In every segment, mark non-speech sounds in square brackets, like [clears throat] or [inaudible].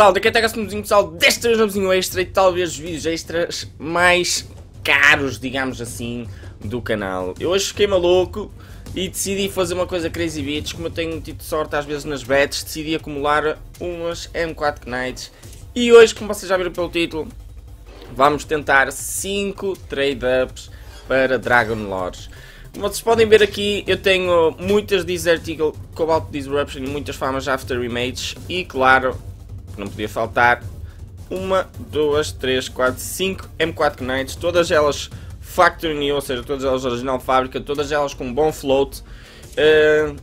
pessoal, daqui até um pessoal, desta vez nomezinho extra e talvez vídeos extras mais caros, digamos assim, do canal. Eu hoje fiquei maluco e decidi fazer uma coisa crazy bitch, como eu tenho tido sorte às vezes nas bets, decidi acumular umas M4 Knights e hoje, como vocês já viram pelo título, vamos tentar 5 trade-ups para Dragon Lords. Como vocês podem ver aqui, eu tenho muitas Desert Eagle Cobalt Disruption e muitas famas After Images e claro, não podia faltar, uma, duas, três, quatro, cinco M4 Knights, todas elas Factory New, ou seja, todas elas original fábrica, todas elas com bom float. Uh,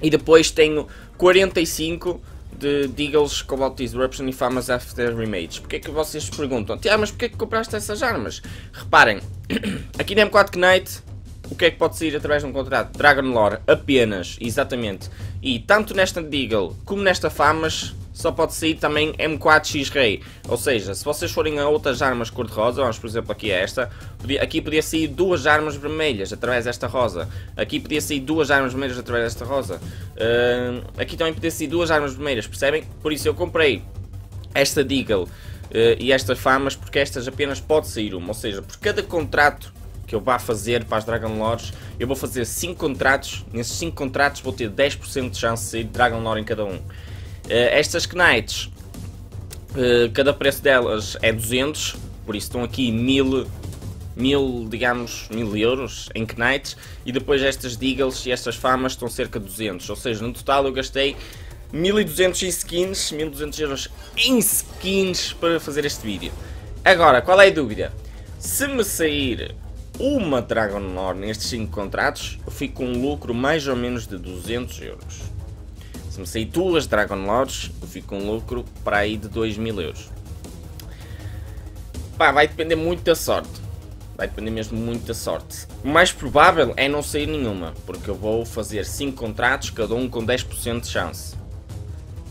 e depois tenho 45 de Deagles, Cobalt Disruption e Famas After Remages. Porquê é que vocês perguntam? Tiago, mas porquê é que compraste essas armas? Reparem, [clears throat] aqui na M4 Knight, o que é que pode sair através de um contrato? Dragon Lore, apenas, exatamente. E tanto nesta Deagle como nesta Famas, só pode sair também M4X-Ray. Ou seja, se vocês forem a outras armas cor-de-rosa, vamos por exemplo aqui a esta, aqui podia sair duas armas vermelhas através desta rosa. Aqui podia sair duas armas vermelhas através desta rosa. Uh, aqui também podia sair duas armas vermelhas, percebem? Por isso eu comprei esta Deagle uh, e estas Famas, porque estas apenas pode sair uma. Ou seja, por cada contrato que eu vá fazer para as Dragon Lords, eu vou fazer 5 contratos, nesses 5 contratos vou ter 10% de chance de sair Dragon Lore em cada um. Eh, estas Knights, eh, cada preço delas é 200, por isso estão aqui 1000, mil, digamos, 1000 euros em Knights, e depois estas Deagles e estas Famas estão cerca de 200, ou seja, no total eu gastei 1200 em skins, 1200 euros em skins para fazer este vídeo. Agora, qual é a dúvida? Se me sair uma Dragon Lore nestes 5 contratos, eu fico com um lucro mais ou menos de 200 euros. Se me sair duas Dragon Lords, eu fico com um lucro para aí de 2 mil euros. Pá, vai depender muito da sorte. Vai depender mesmo muito da sorte. O mais provável é não sair nenhuma, porque eu vou fazer 5 contratos, cada um com 10% de chance.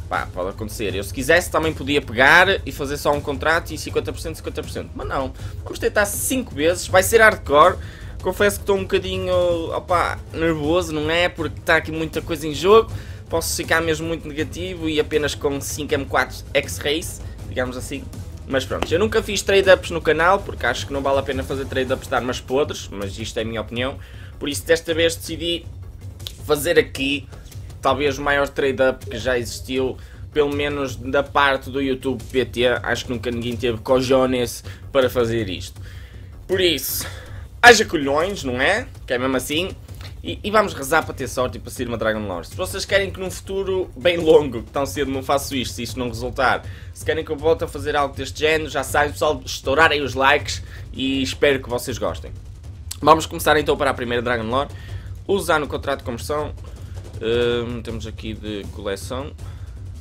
Pá, pode acontecer. Eu se quisesse também podia pegar e fazer só um contrato e 50%, 50%. Mas não, vamos tentar 5 vezes, vai ser hardcore. Confesso que estou um bocadinho opa, nervoso, não é? Porque está aqui muita coisa em jogo posso ficar mesmo muito negativo e apenas com 5M4 X-Race, digamos assim. Mas pronto, eu nunca fiz trade-ups no canal, porque acho que não vale a pena fazer trade-ups de armas podres, mas isto é a minha opinião. Por isso desta vez decidi fazer aqui, talvez o maior trade-up que já existiu, pelo menos da parte do YouTube PT, acho que nunca ninguém teve cojones para fazer isto. Por isso, haja colhões, não é? Que é mesmo assim. E, e, vamos rezar para ter sorte e para sair uma Dragon Lore. Se vocês querem que num futuro bem longo, que tão cedo não faço isto, se isto não resultar, se querem que eu volte a fazer algo deste género, já sabem, pessoal, estourarem os likes e espero que vocês gostem. Vamos começar então para a primeira Dragon Lore. Usar no contrato de conversão. Uh, temos aqui de coleção.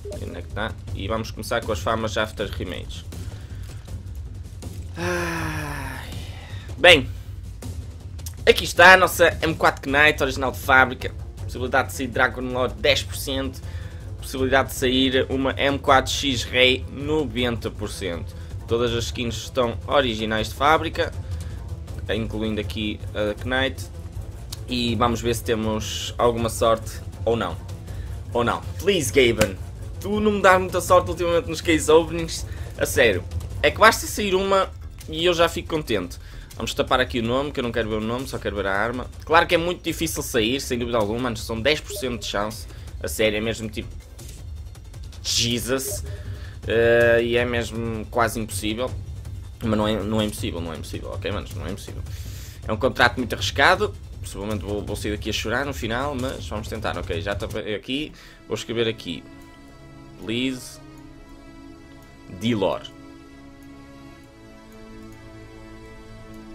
Onde é que está? E vamos começar com as famas After Remakes. Bem, Aqui está a nossa M4 Knight, original de fábrica. Possibilidade de sair Dragon Lord 10%. Possibilidade de sair uma M4X Ray 90%. Todas as skins estão originais de fábrica, incluindo aqui a Knight. E vamos ver se temos alguma sorte ou não. Ou não. Please, Gaben. Tu não me dás muita sorte ultimamente nos case openings. A sério. É que basta sair uma e eu já fico contente. Vamos tapar aqui o nome, que eu não quero ver o nome, só quero ver a arma. Claro que é muito difícil sair, sem dúvida alguma, mas são 10% de chance. A sério, é mesmo tipo... Jesus. Uh, e é mesmo quase impossível. Mas não é, não é impossível, não é impossível, ok, manos? Não é impossível. É um contrato muito arriscado. Possivelmente vou, vou sair daqui a chorar no final, mas vamos tentar. Ok, já tapei aqui. Vou escrever aqui. Please. Dilor.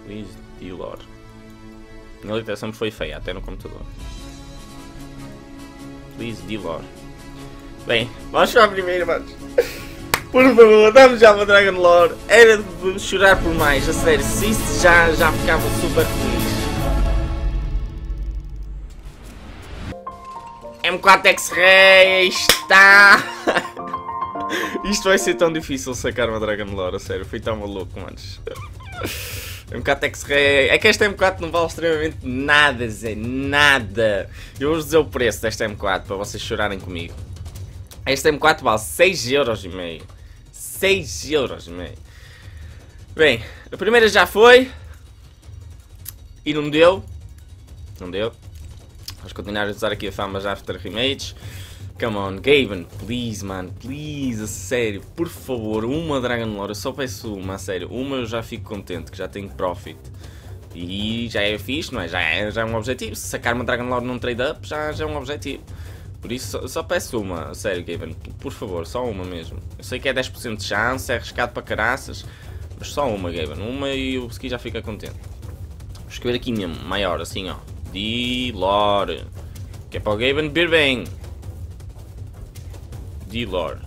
Please, Dilor. A letra sempre foi feia, até no computador. Please, Dilor. Bem, vamos para a primeira. Por favor, dá-me já uma Dragon Lore. Era de chorar por mais, a sério. Se isso já, já ficava super feliz. M4 X-Ray, está! [laughs] Isto vai ser tão difícil sacar uma Dragon Lore, sério. Fui tão maluco, manos. M4 X-Ray. É que esta M4 não vale extremamente nada, Zé. Nada. Eu vou dizer o preço desta M4 para vocês chorarem comigo. Este M4 vale 6,5€. 6,5€. Bem, a primeira já foi. E não deu. Não deu. Vamos continuar a usar aqui a fama já after remakes. Come on, Gaben, please, man, please, a sério, por favor, uma Dragon Lore, eu só peço uma, a sério, uma eu já fico contente, que já tenho profit. E já é fixe, não é? Já é, já é um objetivo, se sacar uma Dragon Lore num trade-up já, já é um objetivo. Por isso, só, só peço uma, a sério, Gaben, por favor, só uma mesmo. Eu sei que é 10% de chance, é arriscado para caraças, mas só uma, Gaben, uma e o Ski já fica contente. Vou escrever aqui mesmo, maior, assim, ó, D-Lore, que é para o Gaben vir bem. D-Lore.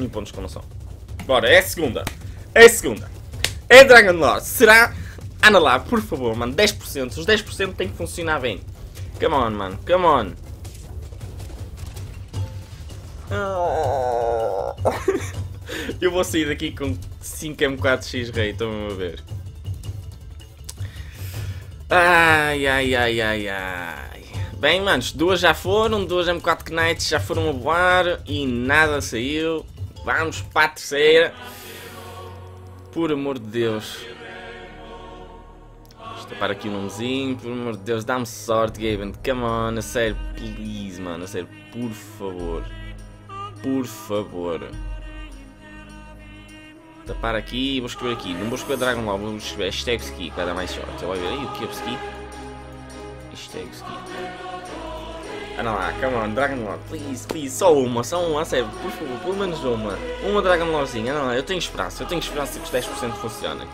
Um ponto de exclamação. Bora, é a segunda. É a segunda. É Dragon Lore. Será? Anda lá, por favor, mano. 10%. Os 10% tem que funcionar bem. Come on, mano. Come on. [laughs] Eu vou sair daqui com 5M4X Rei. Estão-me a ver. Ai, ai, ai, ai, ai. Bem, manos, duas já foram, duas M4 Knights já foram a voar e nada saiu. Vamos para a terceira. Por amor de Deus. Vou aqui o nomezinho, por amor de Deus, dá-me sorte, Gaben. Come on, a sério, please, mano, a sério, por favor. Por favor. Tapar aqui, vou escrever aqui. Não vou escrever Dragon Ball, vou escrever hashtag ski, que vai dar mais sorte. Você vai ver aí o que é ski? Hashtag ski. Anda lá, come on, Dragon Lore, please, please, só uma, só uma, sério, por favor, pelo menos uma. Uma Dragon Lorezinha, anda lá, eu tenho esperança, eu tenho esperança que os 10% funcionem.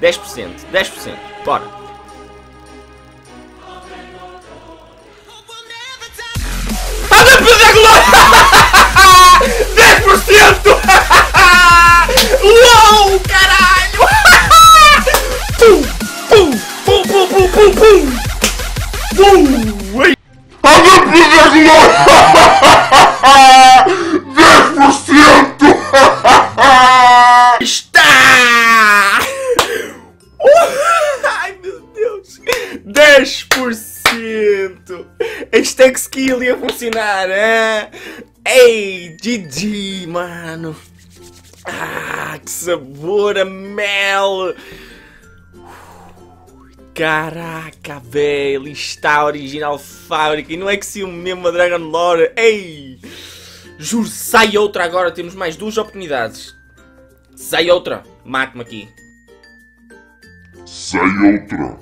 10%, 10%, bora. Anda para Dragon Lore! [laughs] 10%! Uou, caralho! [laughs] Pum, pum, pum, pum, pum, pum, pum! Pum! Ei! 10%! [laughs] Está! [laughs] Ai meu Deus! 10%! Hashtag skill ia funcionar, hein? Ei, GG, mano! Ah, que sabor a mel! Caraca, velho, está a original fábrica e não é que se o mesmo a Dragon Lore. Ei! Juro, sai outra agora, temos mais duas oportunidades. Sai outra, mate-me aqui. Sai outra.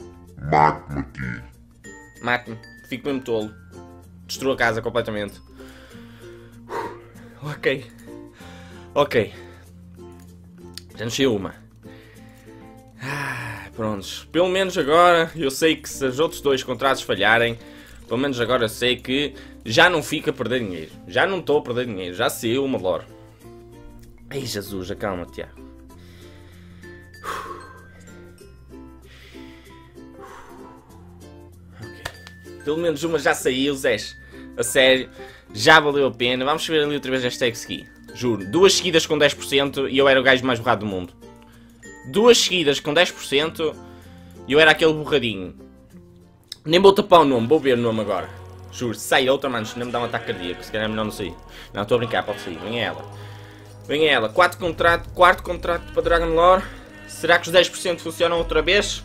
Mate-me aqui. Mate-me, fico mesmo tolo. Destrua a casa completamente. Ok. Ok. Já nos uma. Ah, prontos. Pelo menos agora eu sei que se os outros dois contratos falharem, pelo menos agora eu sei que já não fica a perder dinheiro. Já não estou a perder dinheiro. Já saiu uma lore. Ai Jesus, acalma, Tiago. Ok. Pelo menos uma já saiu, Zés. A sério, já valeu a pena. Vamos ver ali outra vez hashtag ski. Juro, duas seguidas com 10% e eu era o gajo mais borrado do mundo. Duas seguidas com 10% e eu era aquele borradinho. Nem vou tapar o nome, vou ver o nome agora. Juro, sai outra, mano, senão me dá um ataque cardíaco. Se calhar é melhor não sair. Não, estou a brincar, pode sair. Venha ela. Venha ela. Quarto contrato, quarto contrato para Dragon Lore. Será que os 10% funcionam outra vez?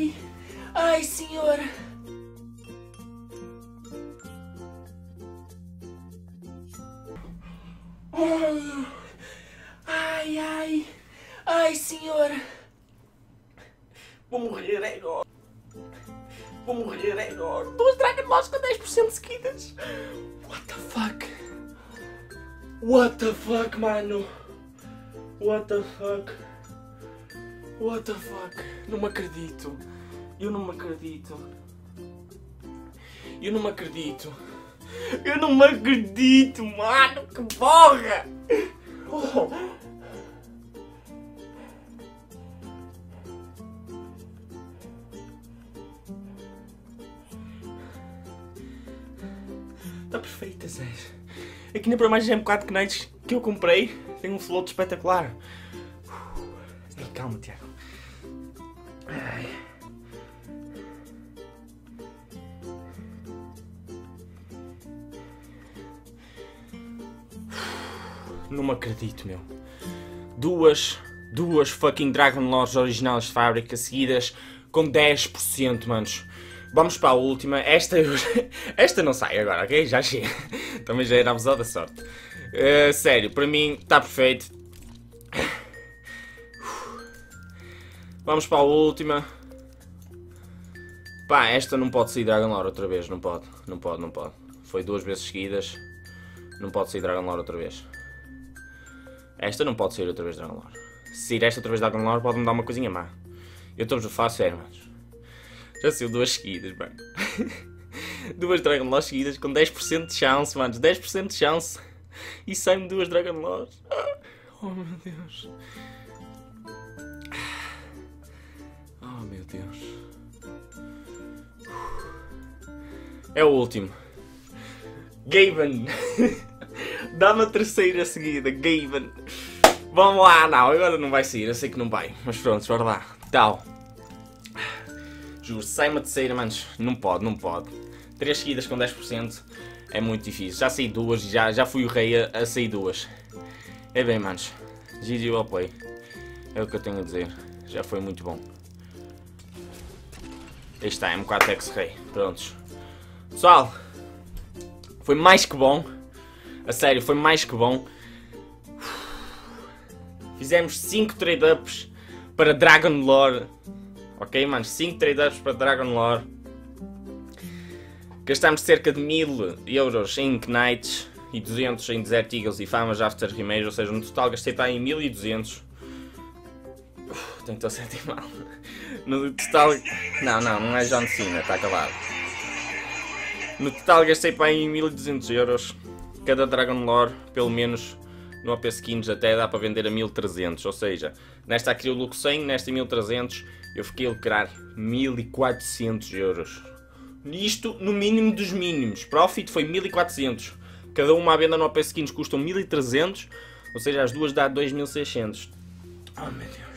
Ai, ai. Senhora. Ai, ai. Ai, senhora. Vou morrer agora. Vou morrer agora. Duas Dragon Balls com 10% seguidas. What the fuck? What the fuck, mano? What the fuck? What the fuck? Não me acredito. Eu não me acredito. Eu não me acredito. Eu não me acredito, mano! Que porra! Oh. Está perfeita, sério. Aqui na mais M4 Knights que eu comprei tem um float espetacular. Calma, Tiago. Ai. Não me acredito, meu. Duas, duas fucking Dragon Lords originais de fábrica seguidas com 10%, manos. Vamos para a última. Esta, [laughs] esta não sai agora, ok? Já chega. [laughs] Também já era abusado da sorte. Uh, sério, para mim está perfeito. Vamos para a última. Pá, esta não pode sair Dragon Lore outra vez. Não pode, não pode, não pode. Foi duas vezes seguidas. Não pode sair Dragon Lore outra vez. Esta não pode sair outra vez Dragon Lore. Se sair esta outra vez Dragon Lore, pode-me dar uma coisinha má. Eu estou-vos a falar sério, mas. Já saiu duas seguidas, mano. [laughs] duas Dragon Lore seguidas com 10% de chance, mano. 10% de chance. E sai-me duas Dragon Lores. Oh meu Deus. Oh meu Deus. É o último. Gaben. [laughs] Dá-me a terceira seguida, Gaben. Vamos lá, não, agora não vai sair, eu sei que não vai. Mas pronto, bora lá. Tal. Juro, sai-me a terceira, manos. Não pode, não pode. Três seguidas com 10% é muito difícil. Já saí duas, já, já fui o rei a, a sair duas. É bem, manos. GG well play. É o que eu tenho a dizer. Já foi muito bom. Aí está, M4X Rei. Prontos. Pessoal, foi mais que bom. A sério, foi mais que bom. Fizemos 5 trade-ups para Dragon Lore. Ok, manos? 5 trade-ups para Dragon Lore. Gastámos cerca de 1000 euros em Knights e 200 em Desert Eagles e Famas After Remage, ou seja, no total gastei para aí 1200. A sentir mal. No total. Não, não, não é John Cena, está acabado. No total gastei para aí 1200 euros. Cada Dragon Lore, pelo menos no AP Skins, até dá para vender a 1300. Ou seja, nesta aqui eu lucro 100, nesta 1300 eu fiquei a lucrar 1400 euros. Isto no mínimo dos mínimos. Profit foi 1400. Cada uma à venda no AP Skins custam 1300. Ou seja, as duas dá 2600. Oh meu Deus.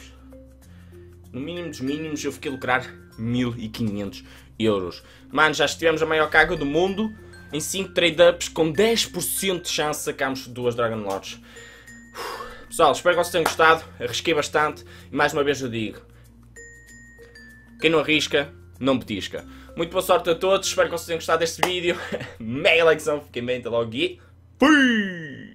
No mínimo dos mínimos eu fiquei a lucrar 1500 euros. Mano, já estivemos a maior caga do mundo. Em 5 trade-ups com 10% de chance sacámos duas Dragon Lords. Pessoal, espero que vocês tenham gostado. Arrisquei bastante. E mais uma vez eu digo. Quem não arrisca, não petisca. Muito boa sorte a todos. Espero que vocês tenham gostado deste vídeo. [laughs] Mega likezão. Fiquem bem. Até logo e... Fui!